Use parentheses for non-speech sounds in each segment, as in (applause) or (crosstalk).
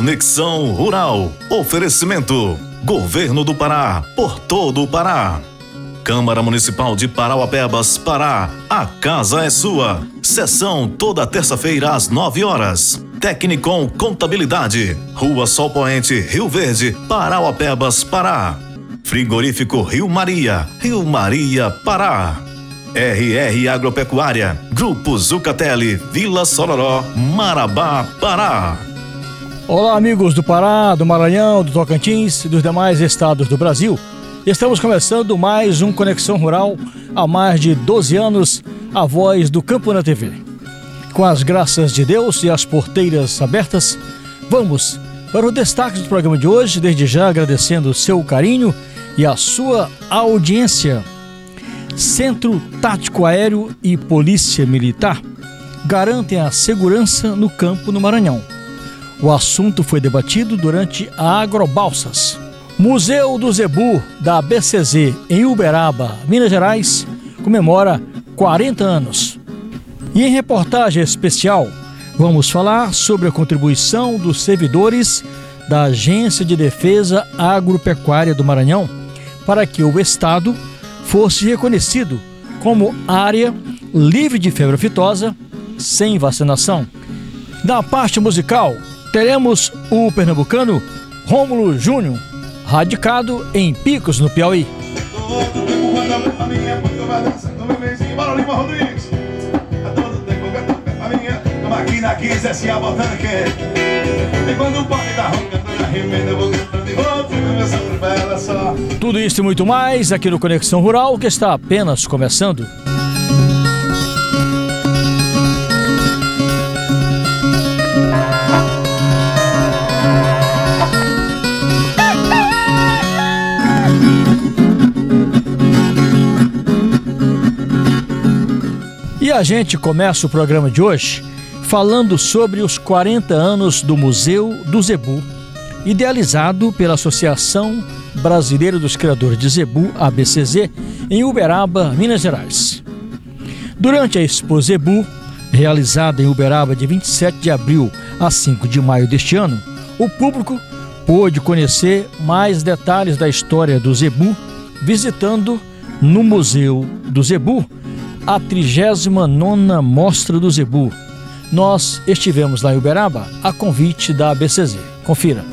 Conexão Rural. Oferecimento. Governo do Pará. Por todo o Pará. Câmara Municipal de Parauapebas, Pará. A casa é sua. Sessão toda terça-feira às 9 horas. Tecnicom Contabilidade. Rua Sol Poente, Rio Verde, Parauapebas, Pará. Frigorífico Rio Maria, Rio Maria, Pará. RR Agropecuária, Grupo Zucatelli, Vila Sororó, Marabá, Pará. Olá, amigos do Pará, do Maranhão, do Tocantins e dos demais estados do Brasil. Estamos começando mais um Conexão Rural há mais de 12 anos, a voz do Campo na TV. Com as graças de Deus e as porteiras abertas, vamos para o destaque do programa de hoje, desde já agradecendo o seu carinho e a sua audiência. Centro Tático Aéreo e Polícia Militar garantem a segurança no campo no Maranhão. O assunto foi debatido durante a Agrobalsas. Museu do Zebu, da BCZ, em Uberaba, Minas Gerais, comemora 40 anos. E em reportagem especial, vamos falar sobre a contribuição dos servidores da Agência de Defesa Agropecuária do Maranhão para que o Estado fosse reconhecido como área livre de febre aftosa sem vacinação. Na parte musical, teremos o pernambucano Rômulo Júnior, radicado em Picos, no Piauí. Tudo isso e muito mais aqui no Conexão Rural, que está apenas começando. E a gente começa o programa de hoje falando sobre os 40 anos do Museu do Zebu, idealizado pela Associação Brasileira dos Criadores de Zebu, ABCZ, em Uberaba, Minas Gerais. Durante a Expo Zebu, realizada em Uberaba de 27 de abril a 5 de maio deste ano, o público pôde conhecer mais detalhes da história do Zebu visitando no Museu do Zebu a 39ª Mostra do Zebu, nós estivemos lá em Uberaba a convite da ABCZ. Confira.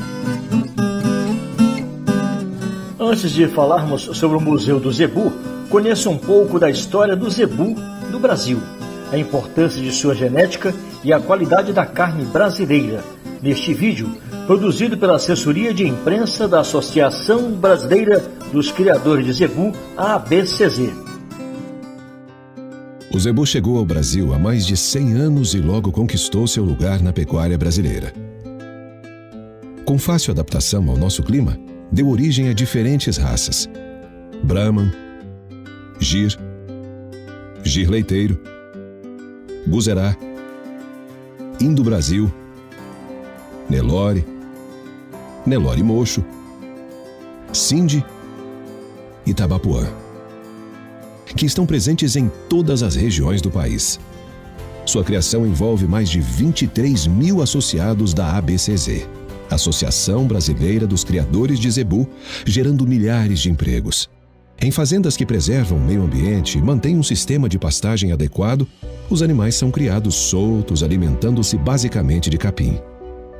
Antes de falarmos sobre o Museu do Zebu, conheça um pouco da história do zebu no Brasil, a importância de sua genética e a qualidade da carne brasileira. Neste vídeo, produzido pela assessoria de imprensa da Associação Brasileira dos Criadores de Zebu, ABCZ. O zebu chegou ao Brasil há mais de 100 anos e logo conquistou seu lugar na pecuária brasileira. Com fácil adaptação ao nosso clima, deu origem a diferentes raças: Brahman, Gir, Gir leiteiro, Guzerá, Indo-Brasil, Nelore, Nelore mocho, Sindi e Tabapuã que estão presentes em todas as regiões do país. Sua criação envolve mais de 23 mil associados da ABCZ, Associação Brasileira dos Criadores de Zebu, gerando milhares de empregos. Em fazendas que preservam o meio ambiente e mantêm um sistema de pastagem adequado, os animais são criados soltos, alimentando-se basicamente de capim.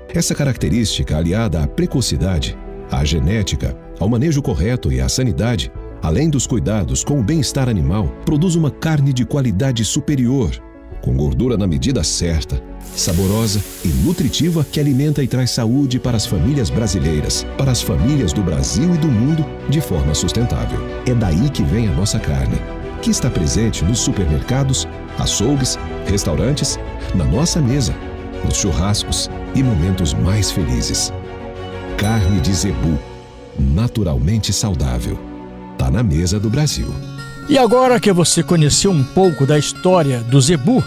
Essa característica, aliada à precocidade, à genética, ao manejo correto e à sanidade, além dos cuidados com o bem-estar animal, produz uma carne de qualidade superior, com gordura na medida certa, saborosa e nutritiva que alimenta e traz saúde para as famílias brasileiras, para as famílias do Brasil e do mundo de forma sustentável. É daí que vem a nossa carne, que está presente nos supermercados, açougues, restaurantes, na nossa mesa, nos churrascos e momentos mais felizes. Carne de zebu, naturalmente saudável está na mesa do Brasil. E agora que você conheceu um pouco da história do Zebu,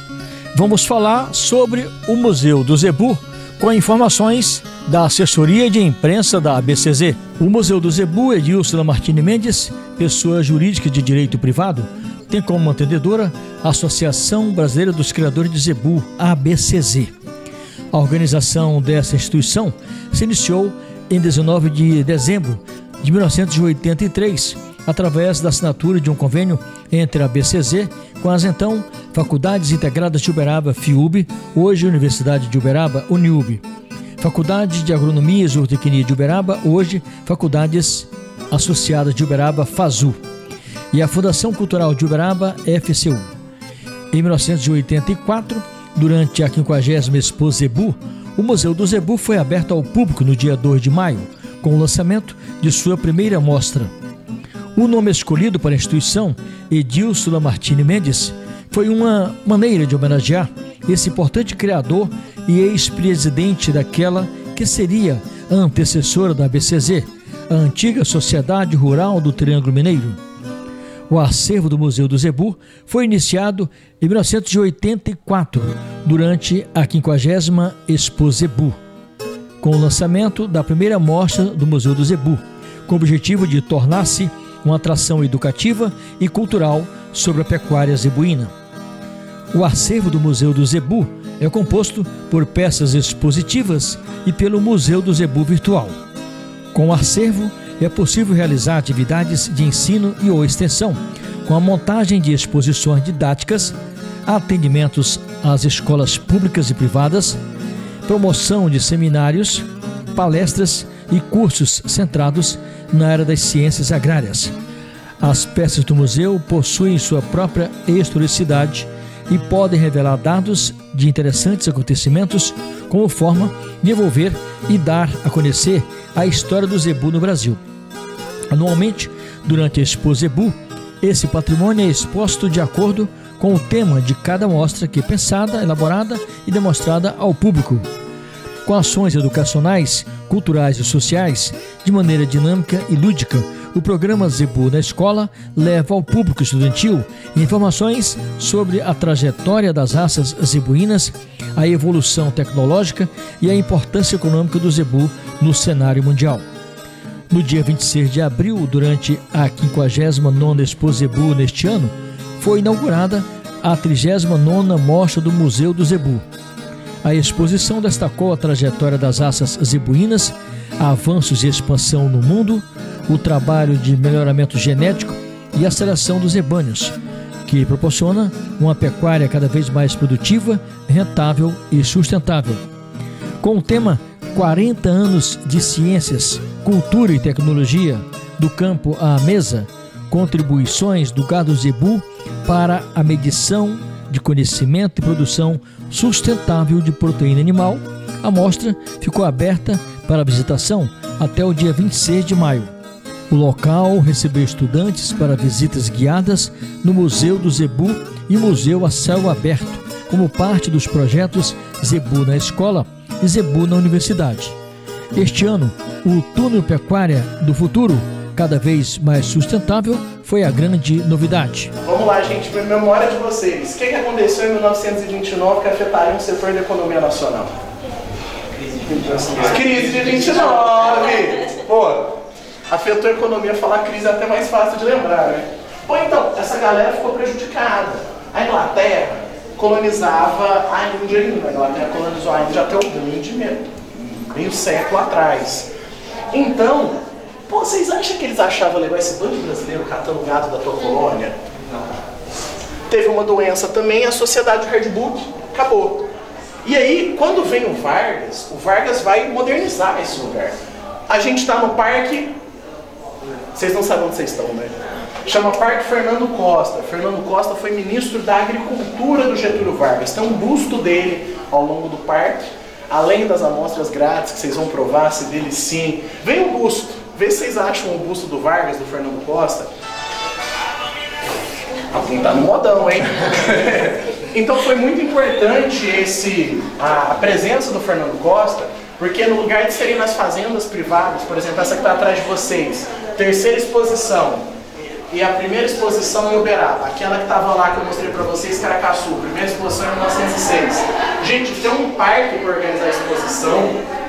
vamos falar sobre o Museu do Zebu com informações da assessoria de imprensa da ABCZ. O Museu do Zebu, Edilson Martini Mendes, pessoa jurídica de direito privado, tem como mantenedora a Associação Brasileira dos Criadores de Zebu, ABCZ. A organização dessa instituição se iniciou em 19 de dezembro de 1983, através da assinatura de um convênio entre a BCZ com as então Faculdades Integradas de Uberaba, FIUB, hoje Universidade de Uberaba, UNIUB. Faculdade de Agronomia e Zootecnia de Uberaba, hoje Faculdades Associadas de Uberaba, FASU. E a Fundação Cultural de Uberaba, FCU. Em 1984, durante a 50 Expo Zebu, o Museu do Zebu foi aberto ao público no dia 2 de maio, com o lançamento de sua primeira mostra. O nome escolhido para a instituição, Edilson Lamartine Mendes, foi uma maneira de homenagear esse importante criador e ex-presidente daquela que seria a antecessora da BCZ, a antiga Sociedade Rural do Triângulo Mineiro. O acervo do Museu do Zebu foi iniciado em 1984, durante a 50 Expo Zebu, com o lançamento da primeira mostra do Museu do Zebu, com o objetivo de tornar-se uma atração educativa e cultural sobre a pecuária zebuína. O acervo do Museu do Zebu é composto por peças expositivas e pelo Museu do Zebu Virtual. Com o acervo, é possível realizar atividades de ensino e ou extensão, com a montagem de exposições didáticas, atendimentos às escolas públicas e privadas, promoção de seminários, palestras e cursos centrados na área das ciências agrárias. As peças do museu possuem sua própria historicidade e podem revelar dados de interessantes acontecimentos como forma de envolver e dar a conhecer a história do zebu no Brasil. Anualmente, durante a Expo Zebu, esse patrimônio é exposto de acordo com o tema de cada mostra que é pensada, elaborada e demonstrada ao público com ações educacionais, culturais e sociais, de maneira dinâmica e lúdica. O programa Zebu na Escola leva ao público estudantil informações sobre a trajetória das raças zebuínas, a evolução tecnológica e a importância econômica do zebu no cenário mundial. No dia 26 de abril, durante a 59ª Expo Zebu neste ano, foi inaugurada a 39ª Mostra do Museu do Zebu. A exposição destacou a trajetória das raças zebuínas, avanços e expansão no mundo, o trabalho de melhoramento genético e a seleção dos zebânios, que proporciona uma pecuária cada vez mais produtiva, rentável e sustentável. Com o tema 40 anos de ciências, cultura e tecnologia, do campo à mesa, contribuições do gado zebu para a medição de conhecimento e produção sustentável de proteína animal, a mostra ficou aberta para visitação até o dia 26 de maio. O local recebeu estudantes para visitas guiadas no Museu do Zebu e Museu a Céu Aberto, como parte dos projetos Zebu na Escola e Zebu na Universidade. Este ano, o Túnel Pecuária do Futuro cada vez mais sustentável foi a grande novidade. Vamos lá, gente, memória de vocês. O que, aconteceu em 1929 que afetaria o setor da economia nacional? Crise de 29! Pô, afetou a economia, falar crise é até mais fácil de lembrar, né? Pô, então, essa galera ficou prejudicada. A Inglaterra colonizava a Índia ainda. A Inglaterra colonizou a Índia até o grande meio século atrás. Então, Pô, vocês acham que eles achavam legal esse bando brasileiro catando da tua colônia? Não. Teve uma doença também, a sociedade Red Book acabou. E aí, quando vem o Vargas, o Vargas vai modernizar esse lugar. A gente está no parque. Vocês não sabem onde vocês estão, né? Chama Parque Fernando Costa. Fernando Costa foi ministro da Agricultura do Getúlio Vargas. Tem um busto dele ao longo do parque. Além das amostras grátis que vocês vão provar, se dele sim. Vem o busto. Vê se vocês acham o busto do Vargas, do Fernando Costa. Alguém tá no modão, hein? (laughs) então foi muito importante esse, a, a, presença do Fernando Costa, porque no lugar de serem nas fazendas privadas, por exemplo, essa que está atrás de vocês, terceira exposição, e a primeira exposição em Uberaba, aquela que estava lá que eu mostrei para vocês, Caracaçu, primeira exposição em 1906. Gente, tem um parque para organizar a exposição,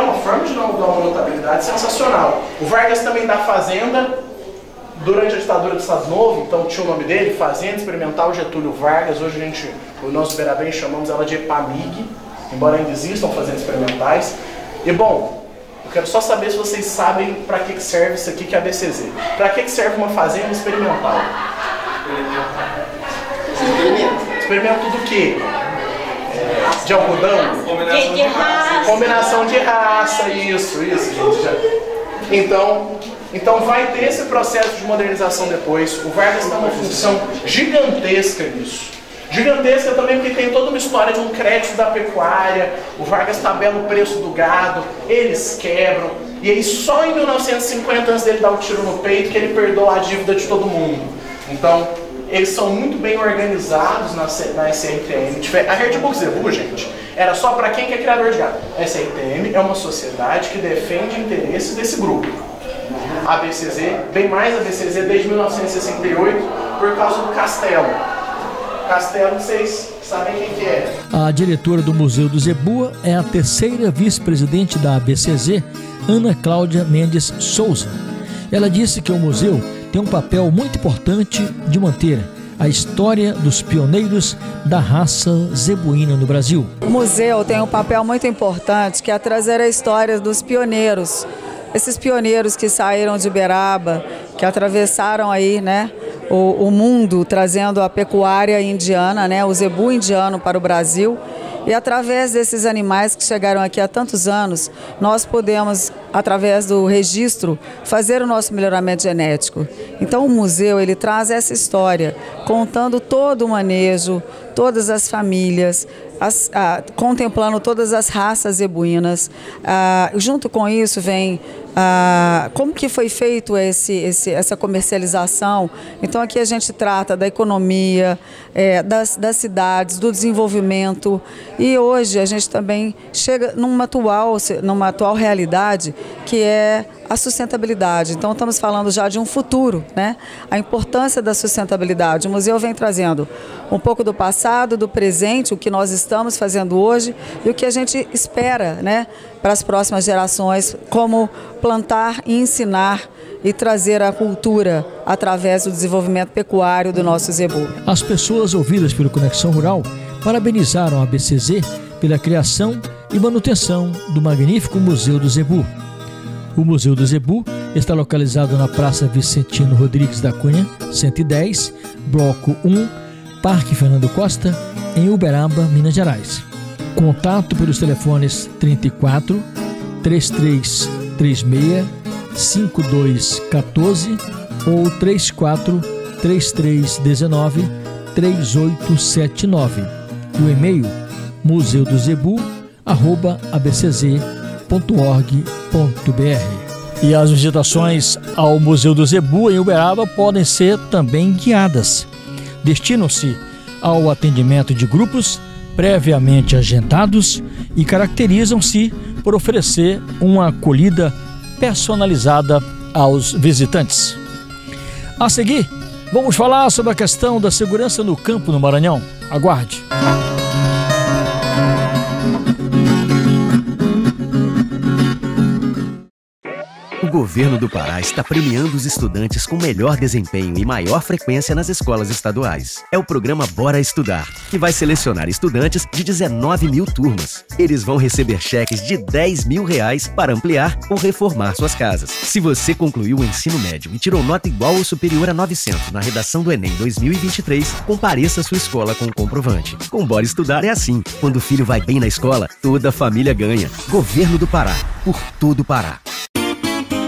uma forma de não dar uma notabilidade sensacional. O Vargas também dá Fazenda durante a ditadura do Estado Novo, então tinha o nome dele, Fazenda Experimental Getúlio Vargas, hoje a gente, o nosso Berabem chamamos ela de EPAMIG, embora ainda existam fazendas experimentais. E bom, eu quero só saber se vocês sabem para que serve isso aqui que é a BCZ. Para que serve uma fazenda experimental? Experimento. Experimento do quê? De algodão? De, de raça. Combinação de raça, isso, isso, gente. Já. Então, então vai ter esse processo de modernização depois. O Vargas tem uma função gigantesca nisso. Gigantesca também porque tem toda uma história de um crédito da pecuária, o Vargas tabela o preço do gado, eles quebram, e aí só em 1950, antes dele dar o tiro no peito, que ele perdoa a dívida de todo mundo. Então, eles são muito bem organizados na, na SRTM. A Red Bull Zebu, gente, era só para quem que é criador de gado. A SRTM é uma sociedade que defende interesses desse grupo. A BCZ, bem mais a BCZ desde 1968, por causa do castelo. Castelo, vocês sabem quem que é. A diretora do Museu do Zebua é a terceira vice-presidente da ABCZ, Ana Cláudia Mendes Souza. Ela disse que o museu tem um papel muito importante de manter a história dos pioneiros da raça zebuína no Brasil. O museu tem um papel muito importante que é trazer a história dos pioneiros. Esses pioneiros que saíram de Uberaba, que atravessaram aí, né, o, o mundo trazendo a pecuária indiana, né, o zebu indiano para o Brasil. E através desses animais que chegaram aqui há tantos anos, nós podemos, através do registro, fazer o nosso melhoramento genético. Então o museu ele traz essa história, contando todo o manejo, todas as famílias, as, ah, contemplando todas as raças zebuínas. Ah, junto com isso vem ah, como que foi feito esse, esse, essa comercialização. Então aqui a gente trata da economia, é, das, das cidades, do desenvolvimento e hoje a gente também chega numa atual, numa atual realidade que é a sustentabilidade. Então estamos falando já de um futuro, né? A importância da sustentabilidade. O museu vem trazendo um pouco do passado, do presente, o que nós estamos fazendo hoje e o que a gente espera, né, para as próximas gerações, como plantar e ensinar e trazer a cultura através do desenvolvimento pecuário do nosso zebu. As pessoas ouvidas pelo Conexão Rural parabenizaram a BCZ pela criação e manutenção do magnífico Museu do Zebu. O Museu do Zebu está localizado na Praça Vicentino Rodrigues da Cunha, 110, Bloco 1, Parque Fernando Costa, em Uberaba, Minas Gerais. Contato pelos telefones 34 3336 5214 ou 34 3319 3879. O e-mail museudozebu@abcz.org.br. E as visitações ao Museu do Zebu em Uberaba podem ser também guiadas. Destinam-se ao atendimento de grupos previamente agendados e caracterizam-se por oferecer uma acolhida personalizada aos visitantes. A seguir, vamos falar sobre a questão da segurança no campo no Maranhão. Aguarde. O governo do Pará está premiando os estudantes com melhor desempenho e maior frequência nas escolas estaduais. É o programa Bora Estudar, que vai selecionar estudantes de 19 mil turmas. Eles vão receber cheques de 10 mil reais para ampliar ou reformar suas casas. Se você concluiu o ensino médio e tirou nota igual ou superior a 900 na redação do Enem 2023, compareça à sua escola com o comprovante. Com Bora Estudar é assim. Quando o filho vai bem na escola, toda a família ganha. Governo do Pará. Por todo o Pará.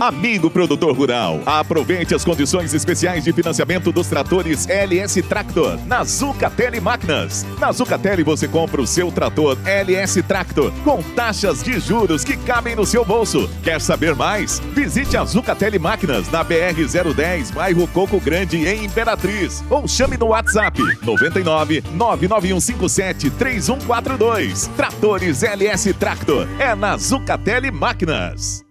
Amigo produtor rural, aproveite as condições especiais de financiamento dos tratores LS Tractor na Zucatelli Máquinas. Na Zucatelli você compra o seu trator LS Tractor com taxas de juros que cabem no seu bolso. Quer saber mais? Visite a Zucatelli Máquinas na BR 010, bairro Coco Grande, em Imperatriz, ou chame no WhatsApp 99 99157 3142. Tratores LS Tractor é na Zucatelli Máquinas.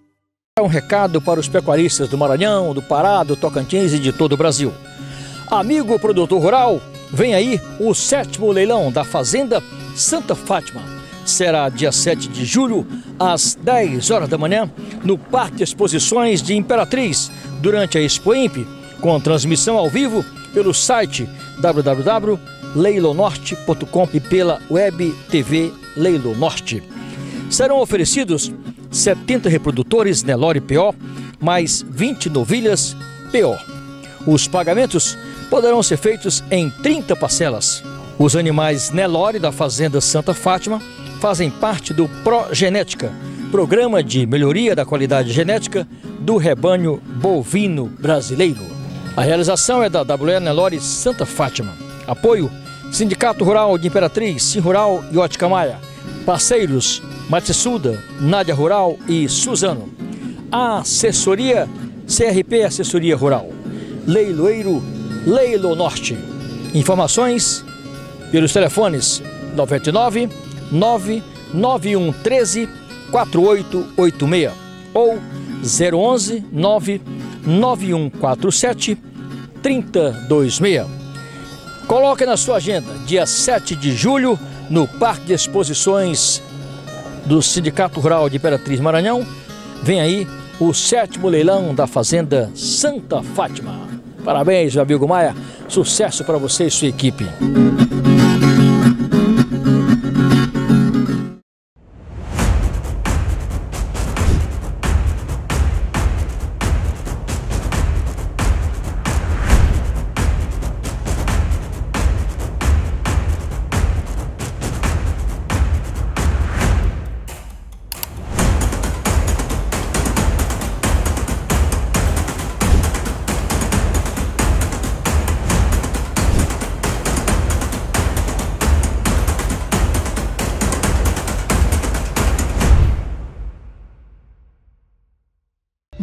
Um recado para os pecuaristas do Maranhão, do Pará, do Tocantins e de todo o Brasil. Amigo produtor rural, vem aí o sétimo leilão da Fazenda Santa Fátima. Será dia 7 de julho, às 10 horas da manhã, no Parque Exposições de Imperatriz, durante a Expo Imp, com transmissão ao vivo pelo site www leilonorte.com e pela web TV Leilo Norte. Serão oferecidos 70 reprodutores Nelore PO, mais 20 novilhas PO. Os pagamentos poderão ser feitos em 30 parcelas. Os animais Nelore da Fazenda Santa Fátima fazem parte do Progenética, programa de melhoria da qualidade genética do rebanho bovino brasileiro. A realização é da WE Nelore Santa Fátima. Apoio Sindicato Rural de Imperatriz, Sim Rural e Ótica Maia. Parceiros Matissuda, Nádia Rural e Suzano. Assessoria CRP Assessoria Rural. Leiloeiro Leilo Norte. Informações pelos telefones 99 991 13 4886 ou 011 99147 3026. Coloque na sua agenda, dia 7 de julho, no Parque de Exposições do Sindicato Rural de Imperatriz Maranhão, vem aí o sétimo leilão da Fazenda Santa Fátima. Parabéns, meu amigo Maia. Sucesso para você e sua equipe.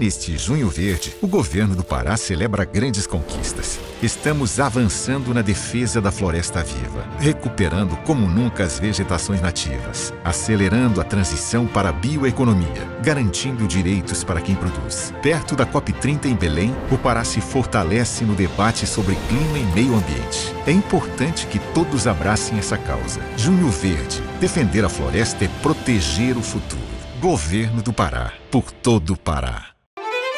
Neste Junho Verde, o governo do Pará celebra grandes conquistas. Estamos avançando na defesa da floresta viva, recuperando como nunca as vegetações nativas, acelerando a transição para a bioeconomia, garantindo direitos para quem produz. Perto da COP30 em Belém, o Pará se fortalece no debate sobre clima e meio ambiente. É importante que todos abracem essa causa. Junho Verde, defender a floresta é proteger o futuro. Governo do Pará, por todo o Pará.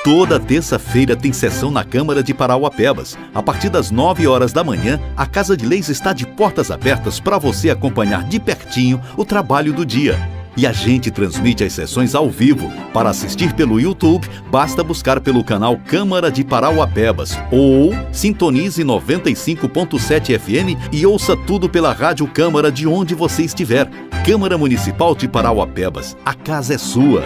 Toda terça-feira tem sessão na Câmara de Parauapebas. A partir das 9 horas da manhã, a Casa de Leis está de portas abertas para você acompanhar de pertinho o trabalho do dia. E a gente transmite as sessões ao vivo. Para assistir pelo YouTube, basta buscar pelo canal Câmara de Parauapebas ou sintonize 95.7 FM e ouça tudo pela Rádio Câmara de onde você estiver. Câmara Municipal de Parauapebas. A casa é sua.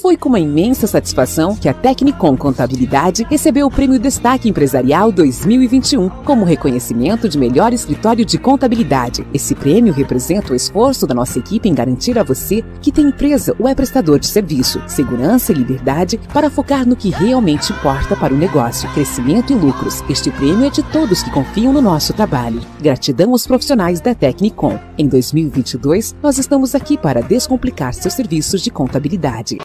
Foi com uma imensa satisfação que a Tecnicom Contabilidade recebeu o Prêmio Destaque Empresarial 2021 como reconhecimento de melhor escritório de contabilidade. Esse prêmio representa o esforço da nossa equipe em garantir a você que tem empresa ou é prestador de serviço, segurança e liberdade para focar no que realmente importa para o negócio, crescimento e lucros. Este prêmio é de todos que confiam no nosso trabalho. Gratidão aos profissionais da Tecnicom. Em 2022, nós estamos aqui para descomplicar seus serviços de contabilidade.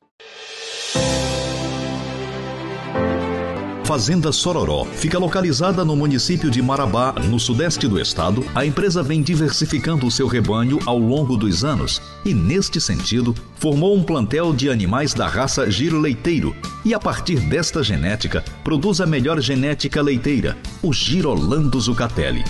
Fazenda Sororó fica localizada no município de Marabá, no sudeste do estado. A empresa vem diversificando o seu rebanho ao longo dos anos e, neste sentido, formou um plantel de animais da raça giro leiteiro e, a partir desta genética, produz a melhor genética leiteira, o Girolando Zucatelli.